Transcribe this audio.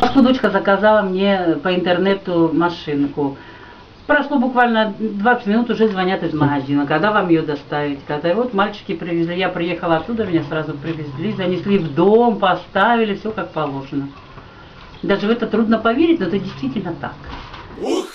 Что дочка заказала мне по интернету машинку. Прошло буквально 20 минут, уже звонят из магазина, когда вам ее доставить. Когда вот мальчики привезли, я приехала оттуда, меня сразу привезли, занесли в дом, поставили, все как положено. Даже в это трудно поверить, но это действительно так. Ух